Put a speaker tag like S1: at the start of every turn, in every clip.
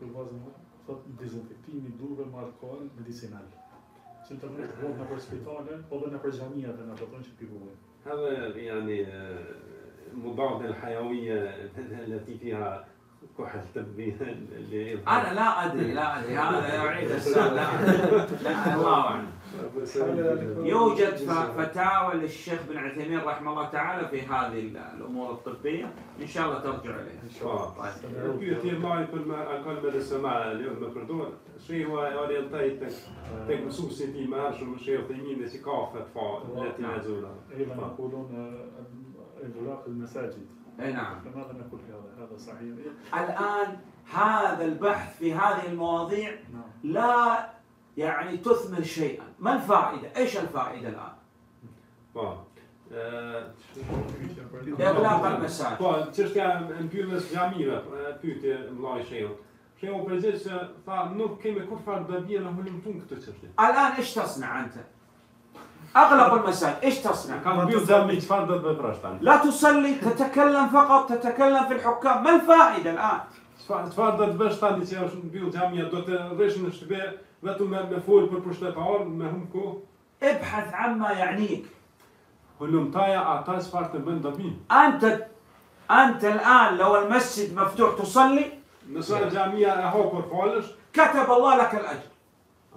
S1: për vazën thot dezinfektimi i durve me alkool medicinal. Që të mund të në për spitale, po dhe në për xhamia dhe në ato që pivohen.
S2: هذا يعني آه، مضاد الحيوية التي فيها كحل تبي اللي
S3: أنا لا ادري لا ادري هذا يعيد السؤال لا لا الله اعلم يوجد فتاوى للشيخ بن عثيمين رحمه الله تعالى في هذه ال- الأمور الطبية إن شاء الله ترجع إليها
S2: آه.
S3: طيب.
S2: Për me alkool me disa ma lehtë me përdor. Shehu orientaj tek tek mësuesit i mëshëm, shehu themin dhe si kafe të fa leti me zona.
S1: أيضا يقولون آه، إغلاق المساجد
S3: إي نعم
S1: فماذا نقول في هذا؟ هذا صحيح؟
S3: الآن هذا البحث في هذه المواضيع
S1: نعم
S3: لا يعني تثمر شيئا. ما
S2: الفائدة؟ إيش الفائدة الآن؟ آه،
S3: الآن إيش تصنع أنت؟ اغلب المسائل إيش تصنع؟ لا تصلي تتكلم فقط تتكلم في الحكام. ما الفائدة الآن؟
S2: Çfarë do të bësh tani që jam në mbiu të jamia, do të rresh në shtëpi vetëm me, me fol për pushtetar, me hum ku?
S3: Ibhath amma ya'nik.
S2: Hulumtaja ata çfarë të bën dobi.
S3: Anta anta al'an law al-masjid maftuh tusalli?
S2: Nëse jamia e hapur falësh,
S3: katab Allah lak al-ajr.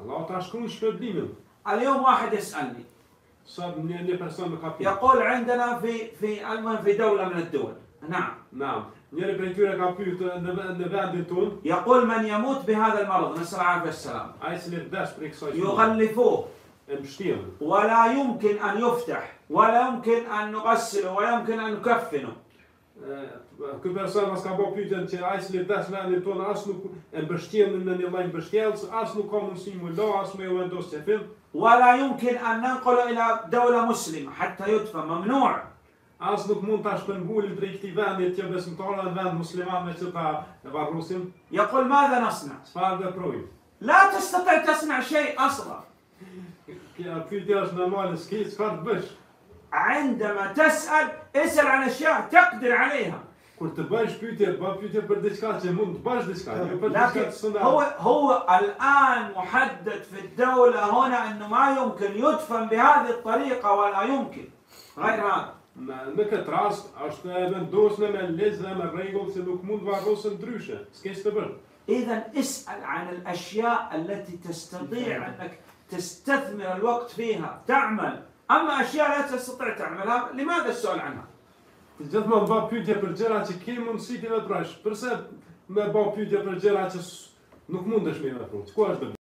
S2: Allah ta shkruaj shpërblimin. Al-yawm wahid yas'alni.
S3: يقول عندنا في في المهم في دولة من الدول. نعم.
S2: vendin tonë,
S3: يقول من يموت بهذا المرض والسلام
S2: prej kësaj çështje.
S3: يغلفوه. ولا يمكن أن يفتح ولا يمكن أن نغسله ولا يمكن أن نكفنه.
S2: Ky person as ka bërë pyetjen që ai s'li dash vendin tonë, as nuk e mbështjellën në një lloj mbështjellës, as nuk ka mundësi më lo, as më vendos të film.
S3: Wala yumkin an nanqala ila dawla muslim, hatta yutfa mamnu'.
S2: As nuk mund ta shpërngulim drejt këtij vendi që besimtarët në vend musliman me çka varrusin.
S3: Yaqul madha nasna?
S2: Çfarë veprojmë?
S3: La tastati tasna shay asla.
S2: Kjo pyetja është normale, s'ke çfarë të bësh.
S3: عندما تسأل اسأل عن أشياء تقدر عليها.
S2: كنت باش بيتر با بيتر بردشكاتش مونت باش
S3: لكن هو هو الآن محدد في الدولة هنا أنه ما يمكن يدفن بهذه الطريقة ولا يمكن غير هذا
S2: ما نك تراست اشتا دوسنا من لزنا من ريغو سلوك مونت با روسن دروشة سكيش تبر
S3: إذا اسأل عن الأشياء التي تستطيع أنك تستثمر الوقت فيها تعمل Amma ashja la tastati' ta'malha, limadha as-su'al
S2: 'anha? Gjithmonë bë pyetje për gjëra që ke mundësi ti veprosh. Përse më bë pyetje për gjëra që nuk mundesh me vepru? Ku është